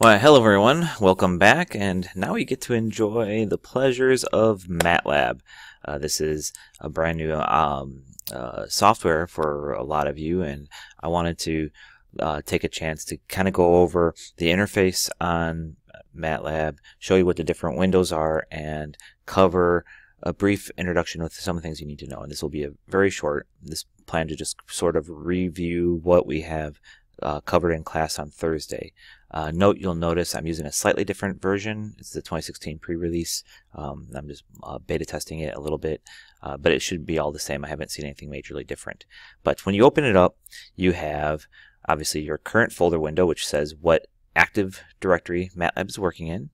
Well, hello everyone, welcome back, and now we get to enjoy the pleasures of MATLAB. Uh, this is a brand new um, uh, software for a lot of you, and I wanted to uh, take a chance to kind of go over the interface on MATLAB, show you what the different windows are, and cover a brief introduction with some things you need to know. And this will be a very short, this plan to just sort of review what we have uh, covered in class on Thursday. Uh, note you'll notice I'm using a slightly different version. It's the 2016 pre-release. Um, I'm just uh, beta testing it a little bit, uh, but it should be all the same. I haven't seen anything majorly different. But when you open it up, you have obviously your current folder window, which says what active directory MATLAB is working in.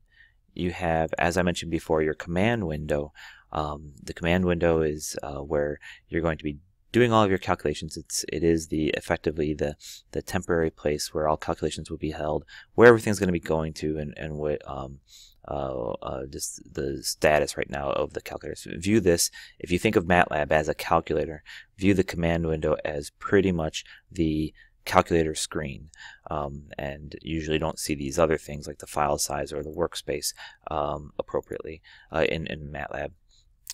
You have, as I mentioned before, your command window. Um, the command window is uh, where you're going to be doing all of your calculations. It's it is the effectively the the temporary place where all calculations will be held, where everything's going to be going to, and and what um, uh, uh, just the status right now of the calculator. So view this if you think of MATLAB as a calculator. View the command window as pretty much the calculator screen um, and usually don't see these other things like the file size or the workspace um, appropriately uh, in, in MATLAB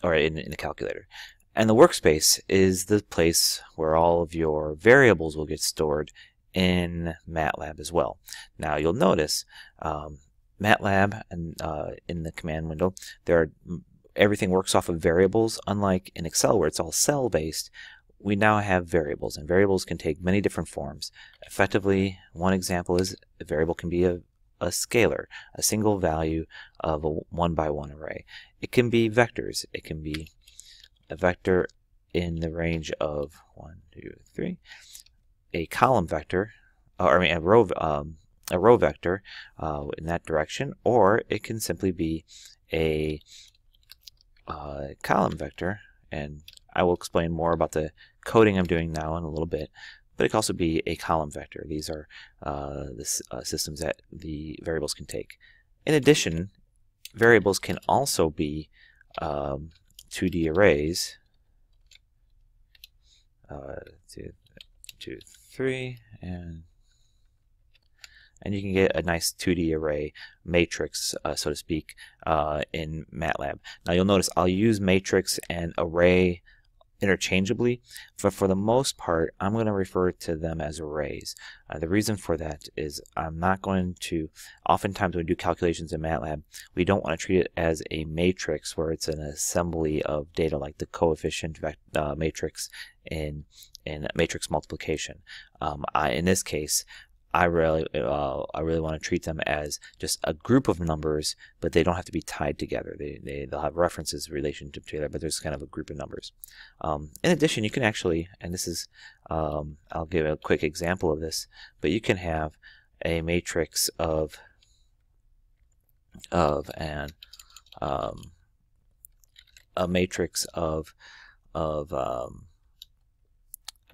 or in, in the calculator. And the workspace is the place where all of your variables will get stored in MATLAB as well. Now you'll notice um, MATLAB and uh, in the command window, there are everything works off of variables. Unlike in Excel where it's all cell based, we now have variables, and variables can take many different forms. Effectively, one example is a variable can be a, a scalar, a single value of a one by one array. It can be vectors. It can be a vector in the range of one, two, three, a column vector, or I mean a row, um, a row vector uh, in that direction, or it can simply be a uh, column vector, and I will explain more about the coding I'm doing now in a little bit. But it can also be a column vector. These are uh, the uh, systems that the variables can take. In addition, variables can also be um, 2D arrays. Uh, two, two, three, and and you can get a nice 2D array matrix, uh, so to speak, uh, in MATLAB. Now you'll notice I'll use matrix and array interchangeably, but for the most part, I'm going to refer to them as arrays. Uh, the reason for that is I'm not going to, oftentimes when we do calculations in MATLAB, we don't want to treat it as a matrix where it's an assembly of data like the coefficient uh, matrix in, in matrix multiplication. Um, I, in this case, I really, uh, I really want to treat them as just a group of numbers, but they don't have to be tied together. They, they, they'll have references relation to together, but there's kind of a group of numbers. Um, in addition, you can actually, and this is, um, I'll give a quick example of this, but you can have a matrix of, of an, um, a matrix of, of, um,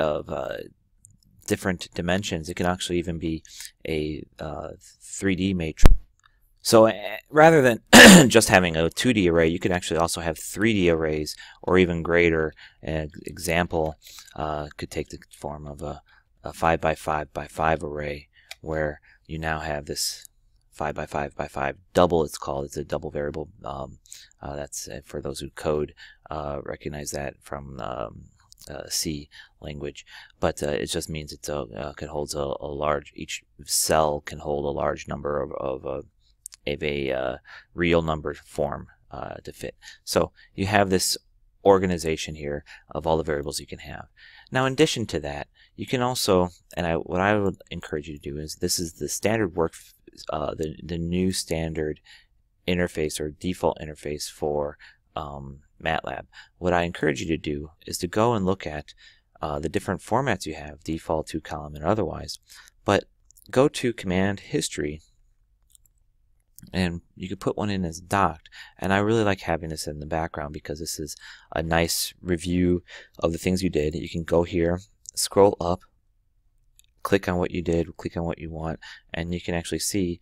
of, uh, different dimensions. It can actually even be a uh, 3D matrix. So uh, rather than just having a 2D array, you can actually also have 3D arrays or even greater. An example uh, could take the form of a, a 5 by 5 by 5 array where you now have this 5 by 5 by 5 double it's called it's a double variable um, uh, that's uh, for those who code uh, recognize that from um, C language, but uh, it just means it uh, can hold a, a, large, each cell can hold a large number of, of, of a uh, real number form uh, to fit. So you have this organization here of all the variables you can have. Now in addition to that, you can also, and I, what I would encourage you to do is, this is the standard work, uh, the, the new standard interface or default interface for um, MATLAB. What I encourage you to do is to go and look at uh, the different formats you have, default, two column, and otherwise. But go to command history and you could put one in as docked. And I really like having this in the background because this is a nice review of the things you did. You can go here, scroll up, click on what you did, click on what you want, and you can actually see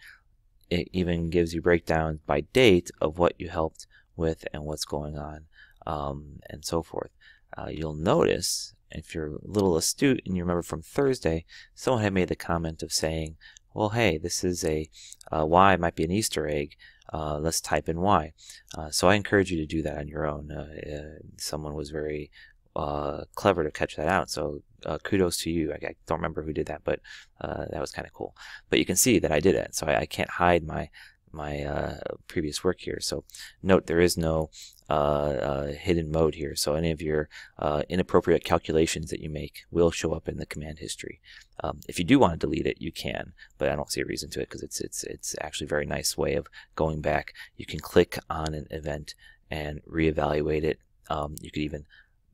it even gives you breakdown by date of what you helped with and what's going on um, and so forth. Uh, you'll notice, if you're a little astute and you remember from Thursday, someone had made the comment of saying, well, hey, this is a uh, why might be an Easter egg. Uh, let's type in why. Uh, so I encourage you to do that on your own. Uh, uh, someone was very uh, clever to catch that out. So kudos to you. I, I, don't remember who did that, but that was kind of cool. But you can see that I did it. So I, I can't hide my my uh, previous work here. So note there is no uh, uh, hidden mode here. So any of your uh, inappropriate calculations that you make will show up in the command history. Um, if you do want to delete it, you can, but I don't see a reason to it because it's it's it's actually a very nice way of going back. You can click on an event and reevaluate it. Um, you could even,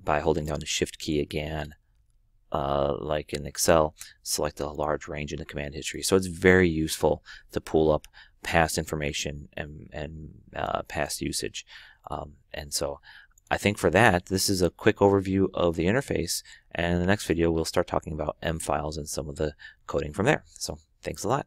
by holding down the Shift key again, uh, like in Excel, select a large range in the command history. So it's very useful to pull up past information and, and uh, past usage. Um, and so I think for that, this is a quick overview of the interface. And in the next video, we'll start talking about M files and some of the coding from there. So thanks a lot.